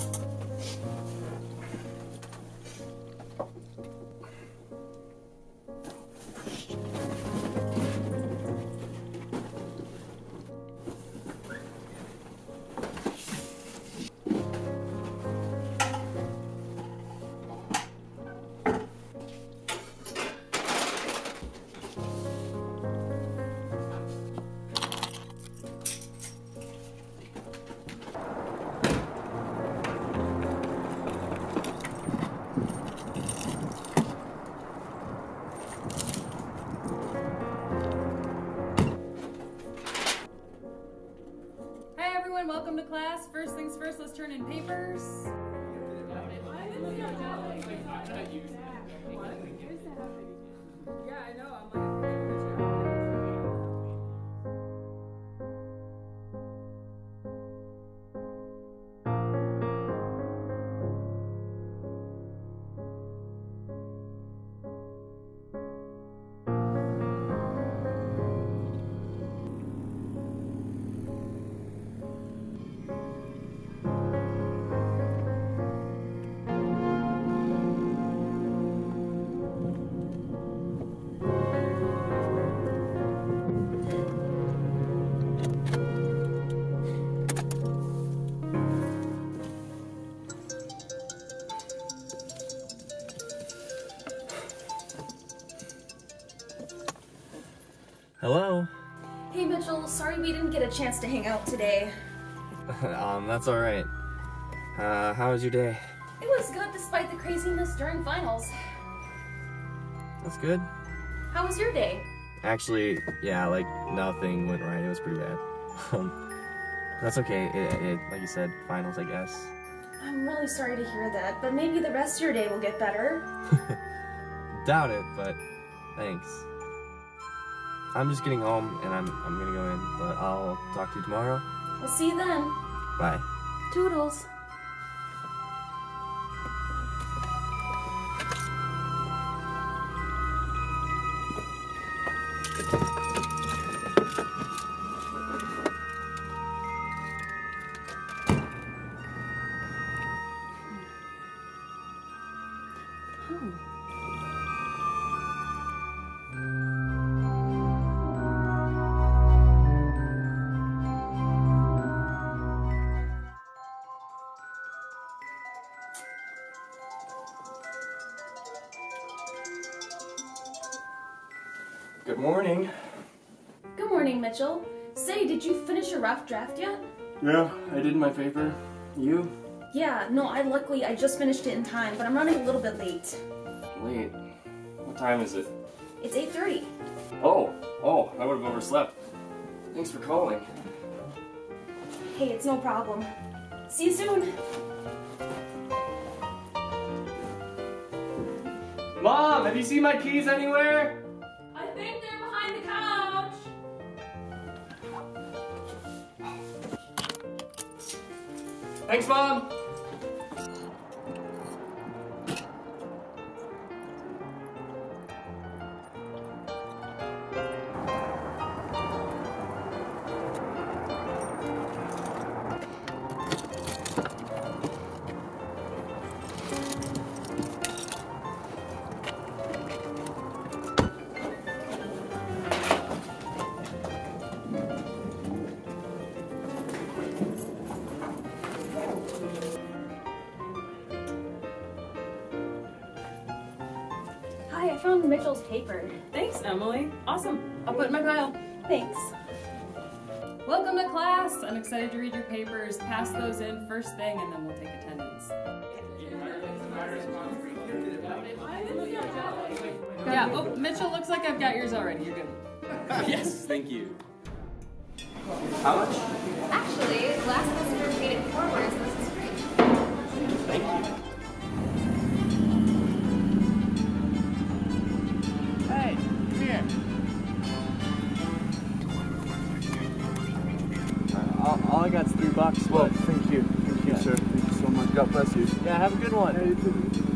えっ? Everyone, welcome to class. First things first, let's turn in papers. Yeah, I know. Hello. Hey Mitchell, sorry we didn't get a chance to hang out today. um, that's all right. Uh, how was your day? It was good despite the craziness during finals. That's good. How was your day? Actually, yeah, like nothing went right. It was pretty bad. Um, that's okay. It, it, like you said, finals, I guess. I'm really sorry to hear that, but maybe the rest of your day will get better. Doubt it, but thanks. I'm just getting home and I'm I'm gonna go in, but I'll talk to you tomorrow. We'll see you then. Bye. Toodles. Good morning. Good morning, Mitchell. Say, did you finish your rough draft yet? Yeah, I did my paper. You? Yeah, no, I luckily I just finished it in time, but I'm running a little bit late. Late. What time is it? It's 8:30. Oh, oh, I would have overslept. Thanks for calling. Hey, it's no problem. See you soon. Mom, have you seen my keys anywhere? Thanks, Mom. I found Mitchell's paper. Thanks, Emily. Awesome. I'll put it in my pile. Thanks. Welcome to class. I'm excited to read your papers. Pass those in first thing, and then we'll take attendance. Yeah. Oh, Mitchell, looks like I've got yours already. You're good. yes, thank you. How much? Actually, last semester paid it forward, bucks, Well, thank you. Thank you, sir. Thank you so much. God bless you. yeah, have a good one. Hey, you too.